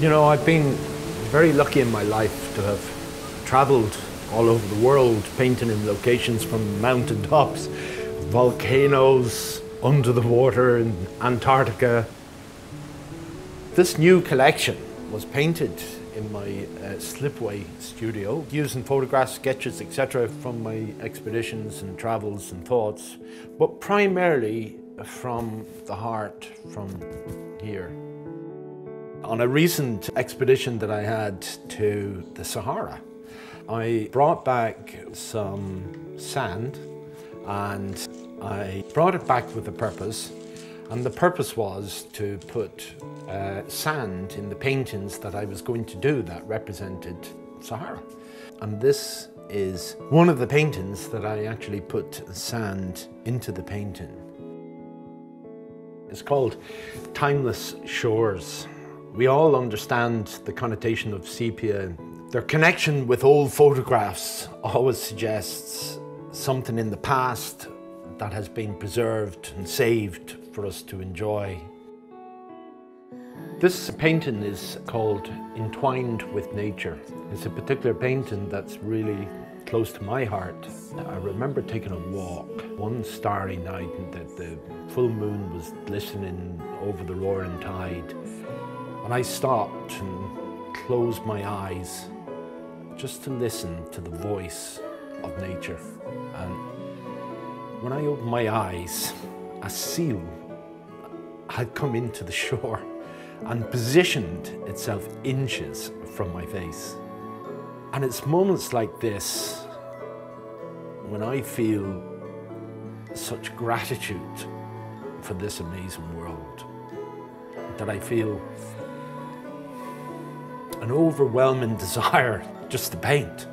You know, I've been very lucky in my life to have travelled all over the world, painting in locations from mountain tops, volcanoes, under the water in Antarctica. This new collection was painted in my uh, Slipway studio, using photographs, sketches, etc. from my expeditions and travels and thoughts, but primarily from the heart, from here. On a recent expedition that I had to the Sahara, I brought back some sand and I brought it back with a purpose. And the purpose was to put uh, sand in the paintings that I was going to do that represented Sahara. And this is one of the paintings that I actually put sand into the painting. It's called Timeless Shores. We all understand the connotation of sepia. Their connection with old photographs always suggests something in the past that has been preserved and saved for us to enjoy. This painting is called Entwined with Nature. It's a particular painting that's really close to my heart. I remember taking a walk one starry night and the, the full moon was glistening over the roaring tide. And I stopped and closed my eyes just to listen to the voice of nature. And when I opened my eyes, a seal had come into the shore and positioned itself inches from my face. And it's moments like this when I feel such gratitude for this amazing world that I feel an overwhelming desire just to paint.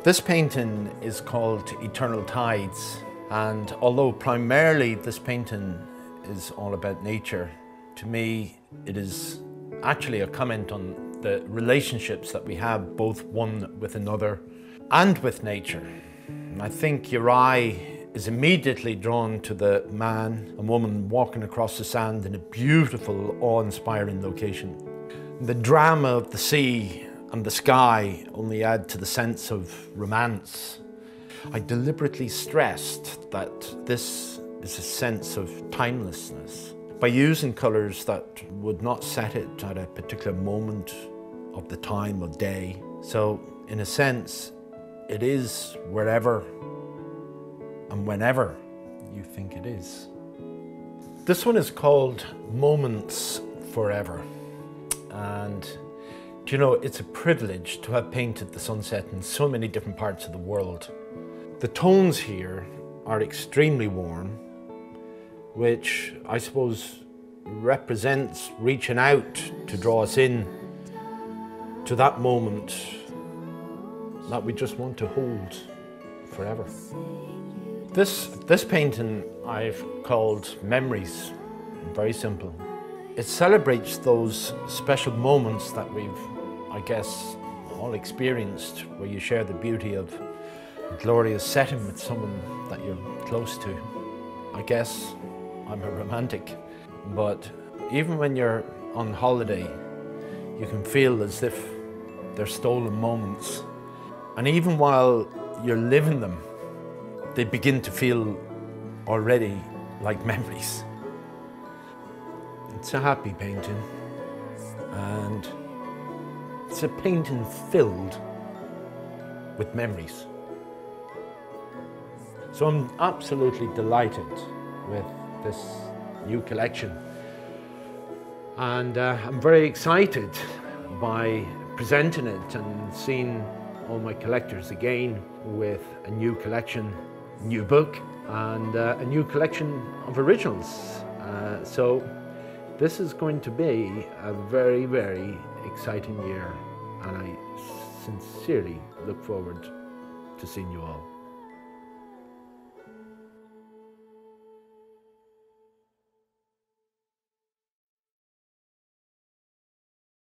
This painting is called Eternal Tides and although primarily this painting is all about nature, to me it is actually a comment on the relationships that we have both one with another and with nature. I think your eye is immediately drawn to the man and woman walking across the sand in a beautiful, awe-inspiring location. The drama of the sea and the sky only add to the sense of romance. I deliberately stressed that this is a sense of timelessness by using colours that would not set it at a particular moment of the time of day. So in a sense, it is wherever and whenever you think it is. This one is called Moments Forever. And do you know, it's a privilege to have painted the sunset in so many different parts of the world. The tones here are extremely warm, which I suppose represents reaching out to draw us in to that moment that we just want to hold forever. This, this painting I've called Memories, very simple. It celebrates those special moments that we've, I guess, all experienced where you share the beauty of a glorious setting with someone that you're close to. I guess I'm a romantic, but even when you're on holiday, you can feel as if they're stolen moments. And even while you're living them, they begin to feel already like memories. It's a happy painting and it's a painting filled with memories. So I'm absolutely delighted with this new collection and uh, I'm very excited by presenting it and seeing all my collectors again with a new collection, new book and uh, a new collection of originals. Uh, so this is going to be a very, very exciting year and I sincerely look forward to seeing you all.